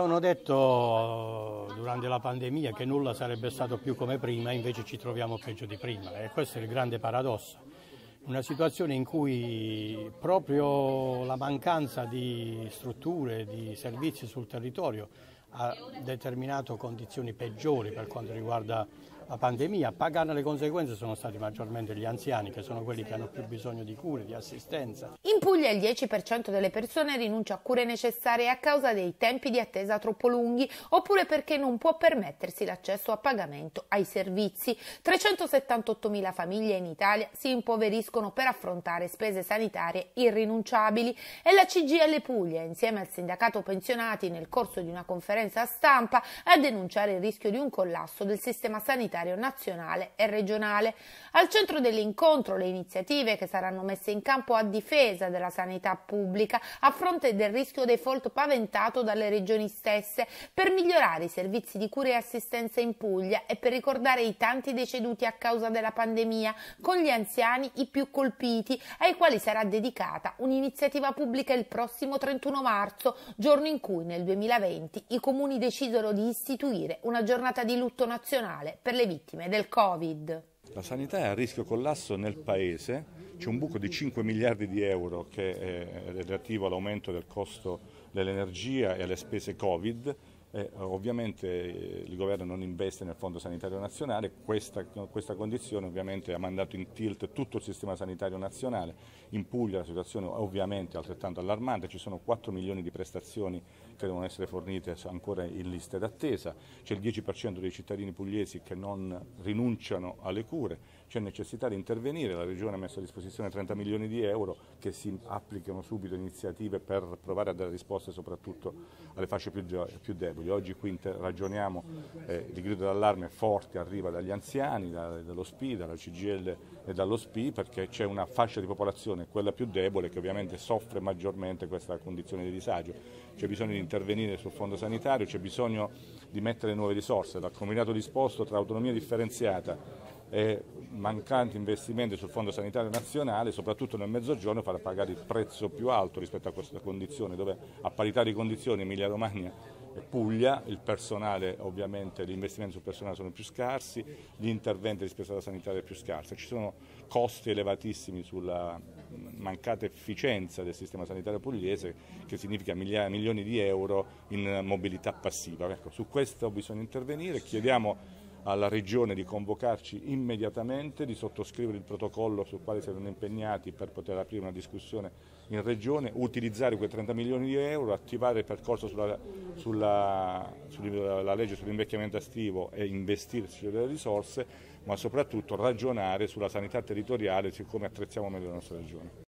avevano detto durante la pandemia che nulla sarebbe stato più come prima, invece ci troviamo peggio di prima e questo è il grande paradosso. Una situazione in cui proprio la mancanza di strutture, di servizi sul territorio ha determinato condizioni peggiori per quanto riguarda la pandemia, a pagarne le conseguenze sono stati maggiormente gli anziani, che sono quelli che hanno più bisogno di cure, di assistenza. In Puglia il 10% delle persone rinuncia a cure necessarie a causa dei tempi di attesa troppo lunghi oppure perché non può permettersi l'accesso a pagamento ai servizi. 378.000 famiglie in Italia si impoveriscono per affrontare spese sanitarie irrinunciabili e la CGL Puglia, insieme al sindacato pensionati nel corso di una conferenza stampa, a denunciare il rischio di un collasso del sistema sanitario sanitario nazionale e regionale. Al centro dell'incontro le iniziative che saranno messe in campo a difesa della sanità pubblica a fronte del rischio default paventato dalle regioni stesse per migliorare i servizi di cura e assistenza in Puglia e per ricordare i tanti deceduti a causa della pandemia, con gli anziani i più colpiti, ai quali sarà dedicata un'iniziativa pubblica il prossimo 31 marzo, giorno in cui nel 2020 i comuni decisero di istituire una giornata di lutto nazionale per le vittime del Covid. La sanità è a rischio collasso nel Paese, c'è un buco di 5 miliardi di euro che è relativo all'aumento del costo dell'energia e alle spese Covid eh, ovviamente eh, il governo non investe nel Fondo Sanitario Nazionale, questa, questa, condizione ovviamente ha mandato in tilt tutto il sistema sanitario nazionale, in Puglia la situazione ovviamente è altrettanto allarmante, ci sono 4 milioni di prestazioni che devono essere fornite ancora in liste d'attesa, c'è il 10% dei cittadini pugliesi che non rinunciano alle cure, c'è necessità di intervenire, la Regione ha messo a disposizione 30 milioni di euro che si applicano subito iniziative per provare a dare risposte soprattutto alle fasce più, più deboli deboli. Oggi qui ragioniamo, eh, il grido d'allarme forte arriva dagli anziani, da, dallo SPI, dalla CGL e dallo SPI perché c'è una fascia di popolazione, quella più debole, che ovviamente soffre maggiormente questa condizione di disagio. C'è bisogno di intervenire sul fondo sanitario, c'è bisogno di mettere nuove risorse, dal combinato disposto tra autonomia differenziata e mancanti investimenti sul Fondo Sanitario Nazionale, soprattutto nel Mezzogiorno, farà pagare il prezzo più alto rispetto a questa condizione, dove a parità di condizioni Emilia Romagna Puglia, il personale ovviamente, gli investimenti sul personale sono più scarsi, gli interventi di spesa sanitaria più scarsi, ci sono costi elevatissimi sulla mancata efficienza del sistema sanitario pugliese che significa migliaia, milioni di euro in mobilità passiva. Ecco, su questo bisogna intervenire, chiediamo alla Regione di convocarci immediatamente, di sottoscrivere il protocollo sul quale si erano impegnati per poter aprire una discussione in Regione, utilizzare quei 30 milioni di euro, attivare il percorso sulla, sulla, sulla legge sull'invecchiamento estivo e investirci delle risorse, ma soprattutto ragionare sulla sanità territoriale su come attrezziamo meglio la nostra Regione.